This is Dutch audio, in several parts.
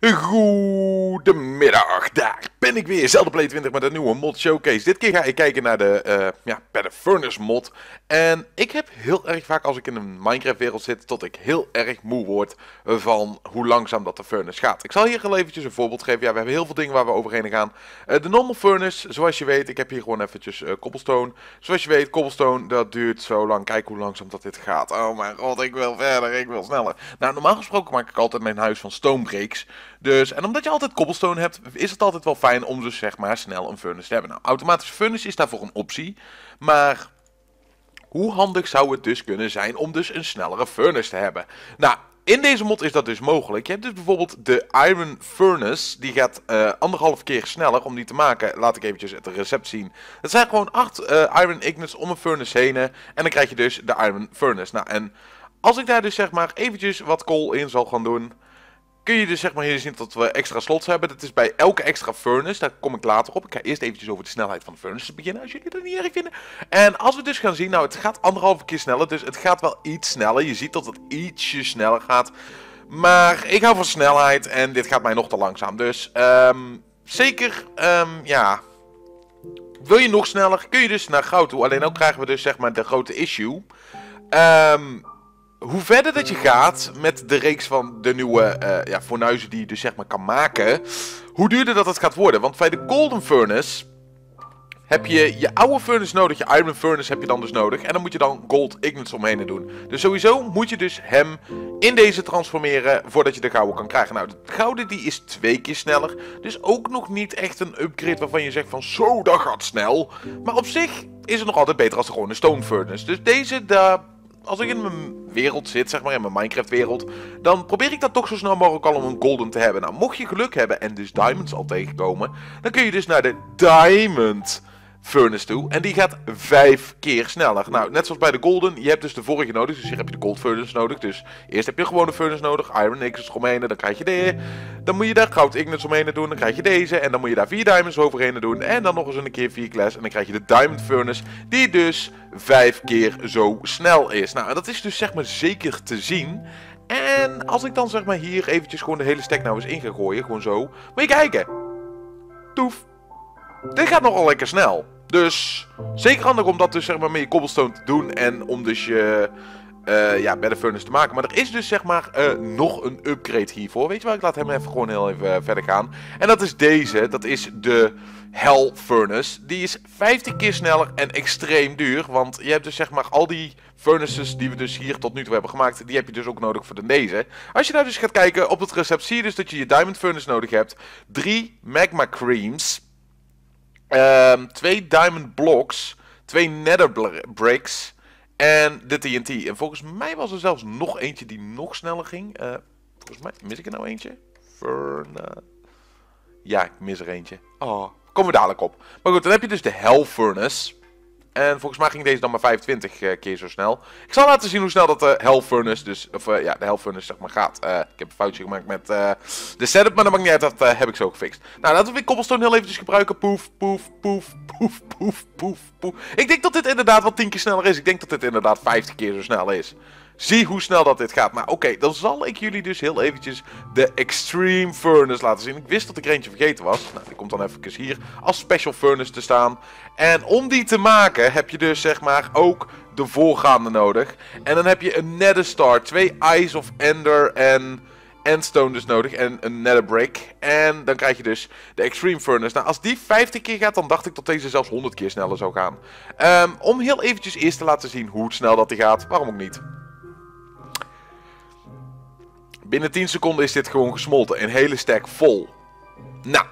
Goedemiddag, daar ben ik weer, Zelda Play 20 met een nieuwe mod showcase. Dit keer ga ik kijken naar de, uh, ja, de Furnace mod. En ik heb heel erg vaak als ik in een Minecraft wereld zit, tot ik heel erg moe word van hoe langzaam dat de Furnace gaat. Ik zal hier wel eventjes een voorbeeld geven. Ja, we hebben heel veel dingen waar we overheen gaan. Uh, de normal Furnace, zoals je weet, ik heb hier gewoon eventjes uh, cobblestone. Zoals je weet, cobblestone, dat duurt zo lang. Kijk hoe langzaam dat dit gaat. Oh mijn god, ik wil verder, ik wil sneller. Nou, normaal gesproken maak ik altijd mijn huis van stone bricks. Dus, en omdat je altijd cobblestone hebt, is het altijd wel fijn om dus zeg maar snel een furnace te hebben. Nou, automatische furnace is daarvoor een optie. Maar hoe handig zou het dus kunnen zijn om dus een snellere furnace te hebben? Nou, in deze mod is dat dus mogelijk. Je hebt dus bijvoorbeeld de Iron Furnace. Die gaat uh, anderhalf keer sneller om die te maken. Laat ik eventjes het recept zien. Het zijn gewoon acht uh, Iron Ignits om een furnace heen. En dan krijg je dus de Iron Furnace. Nou, en als ik daar dus zeg maar eventjes wat kool in zal gaan doen kun je dus zeg maar hier zien dat we extra slots hebben. Dat is bij elke extra furnace, daar kom ik later op. Ik ga eerst eventjes over de snelheid van de furnaces beginnen, als jullie dat niet erg vinden. En als we dus gaan zien, nou het gaat anderhalve keer sneller, dus het gaat wel iets sneller. Je ziet dat het ietsje sneller gaat. Maar ik hou van snelheid en dit gaat mij nog te langzaam. Dus um, zeker, um, ja... Wil je nog sneller, kun je dus naar goud toe. Alleen ook krijgen we dus zeg maar de grote issue. Um, hoe verder dat je gaat met de reeks van de nieuwe uh, ja, fornuizen die je dus zeg maar kan maken, hoe duurder dat het gaat worden. Want bij de Golden Furnace heb je je oude furnace nodig, je Iron Furnace heb je dan dus nodig. En dan moet je dan Gold Ignites omheen doen. Dus sowieso moet je dus hem in deze transformeren voordat je de gouden kan krijgen. Nou, de gouden die is twee keer sneller. Dus ook nog niet echt een upgrade waarvan je zegt van zo, dat gaat snel. Maar op zich is het nog altijd beter als de gewone Stone Furnace. Dus deze, daar als ik in mijn wereld zit, zeg maar in mijn Minecraft wereld, dan probeer ik dat toch zo snel mogelijk al om een golden te hebben. Nou, mocht je geluk hebben en dus diamonds al tegenkomen, dan kun je dus naar de diamond furnace toe. En die gaat vijf keer sneller. Nou, net zoals bij de golden, je hebt dus de vorige nodig. Dus hier heb je de gold furnace nodig. Dus eerst heb je gewoon een furnace nodig. Iron Ignits omheen, dan krijg je deze. Dan moet je daar goud Ignits omheen doen, dan krijg je deze. En dan moet je daar vier diamonds overheen doen. En dan nog eens een keer vier glass. En dan krijg je de diamond furnace, die dus vijf keer zo snel is. Nou, en dat is dus zeg maar zeker te zien. En als ik dan zeg maar hier eventjes gewoon de hele stack nou eens in ga gooien, gewoon zo. Moet je kijken. Toef. Dit gaat nogal lekker snel. Dus zeker handig om dat dus zeg maar met je cobblestone te doen en om dus je uh, ja, better furnace te maken. Maar er is dus zeg maar uh, nog een upgrade hiervoor. Weet je wat? ik laat hem even gewoon heel even uh, verder gaan. En dat is deze, dat is de Hell Furnace. Die is 15 keer sneller en extreem duur. Want je hebt dus zeg maar al die furnaces die we dus hier tot nu toe hebben gemaakt. Die heb je dus ook nodig voor de deze. Als je daar dus gaat kijken op het recept zie je dus dat je je Diamond Furnace nodig hebt. Drie Magma Creams. Um, twee diamond blocks, twee nether bricks en de TNT. En volgens mij was er zelfs nog eentje die nog sneller ging. Uh, volgens mij, mis ik er nou eentje? Furna... Ja, ik mis er eentje. Oh, komen we dadelijk op. Maar goed, dan heb je dus de Hell Furnace. En volgens mij ging deze dan maar 25 uh, eh, keer zo snel. Ik zal laten zien hoe snel dat de Hell Furnace, dus, of uh, ja, de Hell Furnace zeg maar gaat. Ik heb een foutje gemaakt met de setup, maar dat maakt niet uit, dat heb ik zo gefixt. Nou, laten we cobblestone heel eventjes gebruiken. Poef, poef, poef, poef, poef, poef, poef. Ik denk dat dit inderdaad wel 10 keer sneller is. Ik denk dat dit inderdaad 50 keer zo snel is. Zie hoe snel dat dit gaat. Maar oké, dan zal ik jullie dus heel eventjes de Extreme Furnace laten zien. Ik wist dat ik er eentje vergeten was. Nou, die komt dan even hier als Special Furnace te staan. En om die te maken heb je dus zeg maar ook de voorgaande nodig. En dan heb je een Nether Star, twee Eyes of Ender en Endstone dus nodig en een Nether Brick. En dan krijg je dus de Extreme Furnace. Nou, als die 50 keer gaat, dan dacht ik dat deze zelfs 100 keer sneller zou gaan. Um, om heel eventjes eerst te laten zien hoe snel dat die gaat, waarom ook niet. Binnen 10 seconden is dit gewoon gesmolten. Een hele stack vol. Nou,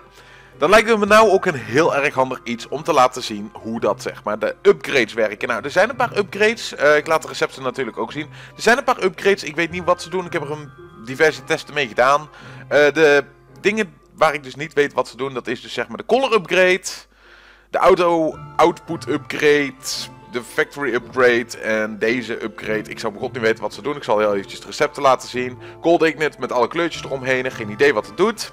dan lijkt het me nou ook een heel erg handig iets om te laten zien hoe dat zeg maar de upgrades werken. Nou, er zijn een paar upgrades. Uh, ik laat de recepten natuurlijk ook zien. Er zijn een paar upgrades. Ik weet niet wat ze doen. Ik heb er een diverse testen mee gedaan. Uh, de dingen waar ik dus niet weet wat ze doen, dat is dus zeg maar de color upgrade. De auto output upgrade factory upgrade en deze upgrade. Ik zou god niet weten wat ze doen. Ik zal heel eventjes de recepten laten zien. Gold Ignite met alle kleurtjes eromheen. Geen idee wat het doet.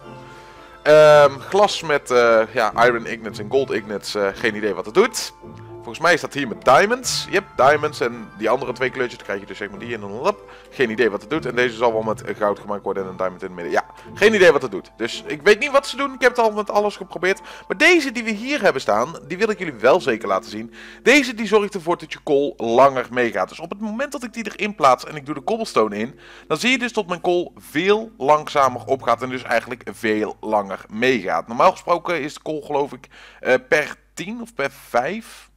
Um, glas met uh, ja, Iron Ignites en Gold Ignites. Uh, geen idee wat het doet. Volgens mij staat hier met diamonds. Yep, diamonds en die andere twee kleurtjes. Dan krijg je dus zeg maar die en dan lap. Geen idee wat het doet. En deze zal wel met goud gemaakt worden en een diamond in het midden. Ja, geen idee wat het doet. Dus ik weet niet wat ze doen. Ik heb het al met alles geprobeerd. Maar deze die we hier hebben staan, die wil ik jullie wel zeker laten zien. Deze die zorgt ervoor dat je kool langer meegaat. Dus op het moment dat ik die erin plaats en ik doe de cobblestone in, dan zie je dus dat mijn kool veel langzamer opgaat en dus eigenlijk veel langer meegaat. Normaal gesproken is de kool geloof ik uh, per 10 of per 5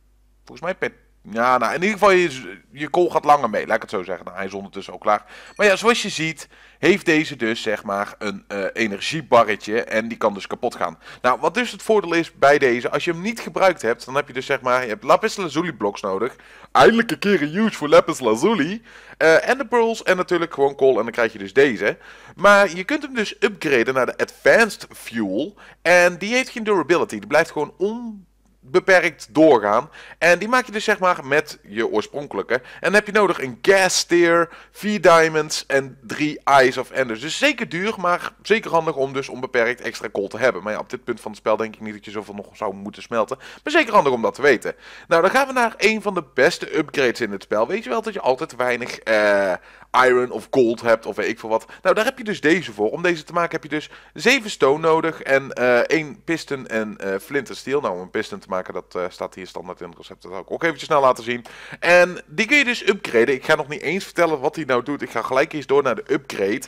Volgens mij. Ja, nou, in ieder geval, je, je kool gaat langer mee, laat ik het zo zeggen. Nou, hij is ondertussen ook klaar. Maar ja, zoals je ziet, heeft deze dus, zeg maar, een uh, energiebarretje. En die kan dus kapot gaan. Nou, wat dus het voordeel is bij deze, als je hem niet gebruikt hebt, dan heb je dus, zeg maar, je hebt lapis lazuli bloks nodig. Eindelijk een keer een huge voor lapis lazuli. Uh, en de pearls en natuurlijk gewoon kool en dan krijg je dus deze. Maar je kunt hem dus upgraden naar de advanced fuel. En die heeft geen durability, die blijft gewoon on beperkt doorgaan. En die maak je dus zeg maar met je oorspronkelijke. En dan heb je nodig een gas steer, 4 diamonds en 3 eyes of enders. Dus zeker duur, maar zeker handig om dus onbeperkt extra kool te hebben. Maar ja, op dit punt van het spel denk ik niet dat je zoveel nog zou moeten smelten. Maar zeker handig om dat te weten. Nou, dan gaan we naar een van de beste upgrades in het spel. Weet je wel dat je altijd weinig uh, iron of gold hebt of weet ik veel wat. Nou, daar heb je dus deze voor. Om deze te maken heb je dus 7 stone nodig en eh, 1 piston en uh, flint en steel. Nou, om een piston te maken, dat uh, staat hier standaard in het recept. Dat ik ook eventjes snel laten zien. En die kun je dus upgraden. Ik ga nog niet eens vertellen wat hij nou doet. Ik ga gelijk eens door naar de upgrade.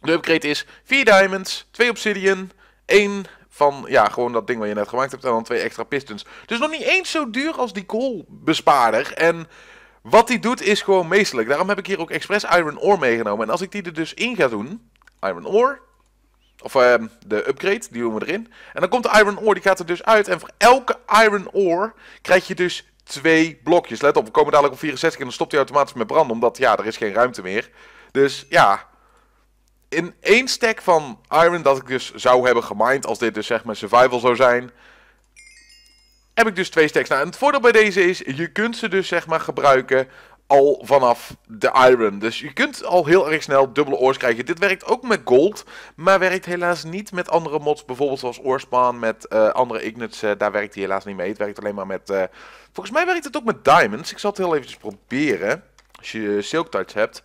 De upgrade is 4 diamonds, 2 obsidian, 1 van, ja, gewoon dat ding wat je net gemaakt hebt en dan 2 extra pistons. Dus nog niet eens zo duur als die koolbespaarder. En wat hij doet is gewoon meestelijk. Daarom heb ik hier ook expres Iron Ore meegenomen. En als ik die er dus in ga doen, Iron Ore, of uh, de upgrade, die doen we erin. En dan komt de Iron Ore, die gaat er dus uit. En voor elke Iron Ore krijg je dus twee blokjes. Let op, we komen dadelijk op 64 en dan stopt hij automatisch met branden. Omdat, ja, er is geen ruimte meer. Dus, ja... In één stack van iron dat ik dus zou hebben gemined, als dit dus zeg maar survival zou zijn, heb ik dus twee stacks. Nou, en het voordeel bij deze is, je kunt ze dus zeg maar gebruiken al vanaf de iron. Dus je kunt al heel erg snel dubbele oors krijgen. Dit werkt ook met gold, maar werkt helaas niet met andere mods. Bijvoorbeeld zoals oorspan met uh, andere ignites. Uh, daar werkt hij helaas niet mee. Het werkt alleen maar met... Uh, volgens mij werkt het ook met diamonds. Ik zal het heel eventjes proberen. Als je silk touch hebt.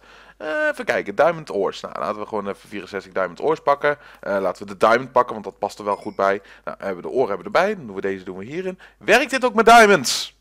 Even kijken, Diamond Ores. Nou, laten we gewoon even 64 Diamond Ores pakken. Laten we de Diamond pakken, want dat past er wel goed bij. Nou, hebben we de oren hebben erbij. Dan doen we deze doen we hierin. Werkt dit ook met Diamonds?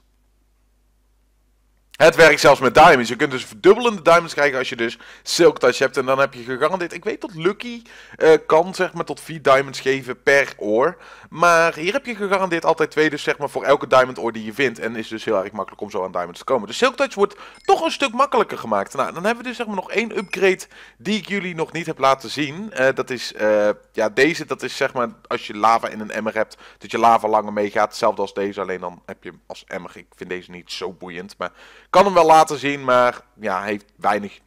Het werkt zelfs met diamonds. Je kunt dus verdubbelende diamonds krijgen als je dus Silk Touch hebt. En dan heb je gegarandeerd... Ik weet dat Lucky uh, kan zeg maar tot 4 diamonds geven per oor. Maar hier heb je gegarandeerd altijd twee. Dus zeg maar voor elke diamond oor die je vindt. En is dus heel erg makkelijk om zo aan diamonds te komen. Dus Silk Touch wordt toch een stuk makkelijker gemaakt. Nou, dan hebben we dus zeg maar nog één upgrade die ik jullie nog niet heb laten zien. Uh, dat is... Uh, ja, deze. Dat is zeg maar als je lava in een emmer hebt. Dat je lava langer meegaat. Hetzelfde als deze. Alleen dan heb je als emmer. Ik vind deze niet zo boeiend. Maar kan hem wel laten zien, maar ja, heeft weinig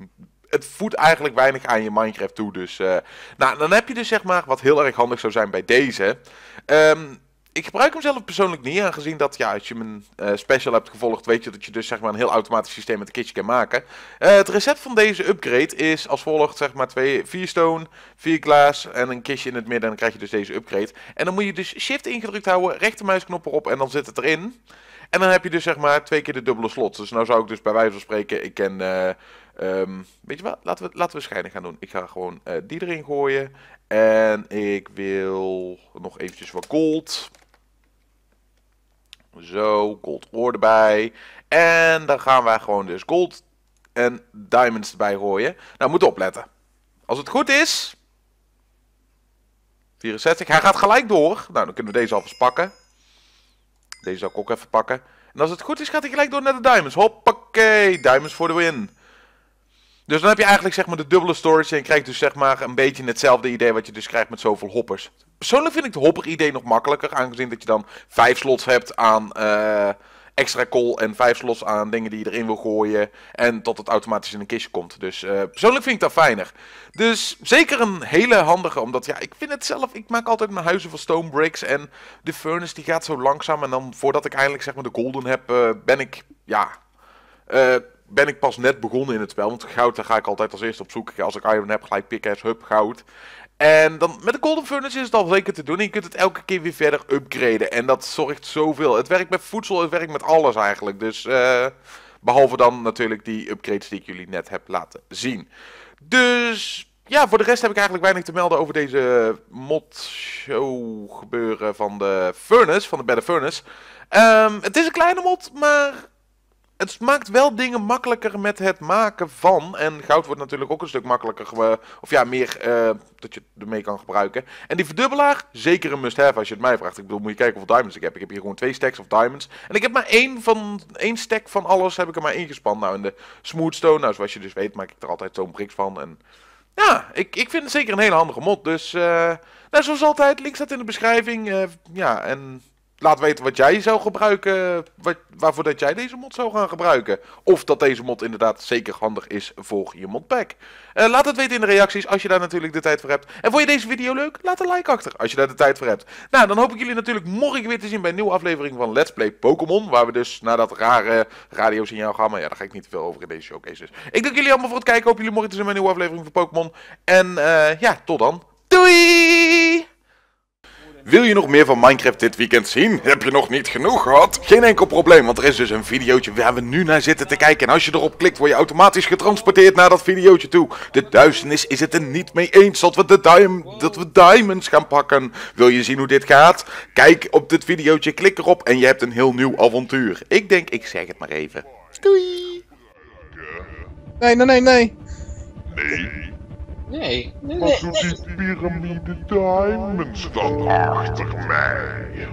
het voedt eigenlijk weinig aan je Minecraft toe. Dus, uh, nou, dan heb je dus zeg maar, wat heel erg handig zou zijn bij deze. Um, ik gebruik hem zelf persoonlijk niet, aangezien dat, ja, als je mijn uh, special hebt gevolgd, weet je dat je dus zeg maar een heel automatisch systeem met de kitje kan maken. Uh, het recept van deze upgrade is als volgt, zeg maar, twee, vier stone, vier glaas en een kistje in het midden. En dan krijg je dus deze upgrade. En dan moet je dus shift ingedrukt houden, rechtermuisknop erop en dan zit het erin. En dan heb je dus zeg maar twee keer de dubbele slots. Dus nou zou ik dus bij wijze van spreken, ik ken... Uh, um, weet je wat, laten we, laten we gaan doen. Ik ga gewoon uh, die erin gooien. En ik wil nog eventjes wat gold. Zo, gold oor erbij. En dan gaan wij gewoon dus gold en diamonds erbij gooien. Nou, moet opletten. Als het goed is... 64, hij gaat gelijk door. Nou, dan kunnen we deze alvast pakken. Deze zal ik ook even pakken. En als het goed is, gaat hij gelijk door naar de diamonds. Hoppakee, diamonds voor de win. Dus dan heb je eigenlijk zeg maar de dubbele storage en je krijgt dus zeg maar een beetje hetzelfde idee wat je dus krijgt met zoveel hoppers. Persoonlijk vind ik de hopper idee nog makkelijker, aangezien dat je dan vijf slots hebt aan... Uh, extra call en vijf slots aan dingen die je erin wil gooien. En tot het automatisch in een kistje komt. Dus uh, persoonlijk vind ik dat fijner. Dus zeker een hele handige, omdat ja, ik vind het zelf, ik maak altijd mijn huizen van stone bricks. En de furnace die gaat zo langzaam. En dan voordat ik eindelijk zeg maar de golden heb, uh, ben ik, ja... Uh, ben ik pas net begonnen in het spel. Want goud, daar ga ik altijd als eerste op zoek. Als ik iron heb, gelijk pickaxe, hub, goud. En dan met de Golden Furnace is het al zeker te doen. En je kunt het elke keer weer verder upgraden. En dat zorgt zoveel. Het werkt met voedsel, het werkt met alles eigenlijk. Dus uh, behalve dan natuurlijk die upgrades die ik jullie net heb laten zien. Dus ja, voor de rest heb ik eigenlijk weinig te melden over deze mod show gebeuren van de Furnace, van de Better Furnace. Um, het is een kleine mod, maar het maakt wel dingen makkelijker met het maken van. En goud wordt natuurlijk ook een stuk makkelijker, of ja, meer uh, dat je ermee kan gebruiken. En die verdubbelaar, zeker een must-have als je het mij vraagt. Ik bedoel, moet je kijken hoeveel diamonds ik heb. Ik heb hier gewoon twee stacks of diamonds. En ik heb maar één, van, één stack van alles heb ik er maar ingespannen. Nou, in de smoothstone, nou zoals je dus weet, maak ik er altijd zo'n bricks van. En ja, ik, ik vind het zeker een hele handige mod. Dus, uh, nou, zoals altijd, link staat in de beschrijving. Uh, ja, en laat weten wat jij zou gebruiken, wat, waarvoor dat jij deze mod zou gaan gebruiken. Of dat deze mod inderdaad zeker handig is voor je modpack. Uh, laat het weten in de reacties als je daar natuurlijk de tijd voor hebt. En vond je deze video leuk? Laat een like achter als je daar de tijd voor hebt. Nou, dan hoop ik jullie natuurlijk morgen weer te zien bij een nieuwe aflevering van Let's Play Pokémon. Waar we dus naar dat rare radiosignaal gaan. Maar ja, daar ga ik niet te veel over in deze showcase. Dus ik dank jullie allemaal voor het kijken. Hoop jullie morgen te zien bij een nieuwe aflevering van Pokémon. En uh, ja, tot dan. Doei! Wil je nog meer van Minecraft dit weekend zien? Heb je nog niet genoeg gehad? Geen enkel probleem, want er is dus een videootje waar we nu naar zitten te kijken. En als je erop klikt, word je automatisch getransporteerd naar dat videootje toe. De duisternis is het er niet mee eens dat we, de dat we diamonds gaan pakken. Wil je zien hoe dit gaat? Kijk op dit videootje, klik erop en je hebt een heel nieuw avontuur. Ik denk, ik zeg het maar even. Doei! Nee, nee, nee, nee. Nee. Nee, nee, Wat nee. doet die piramide diamonds dan achter mij?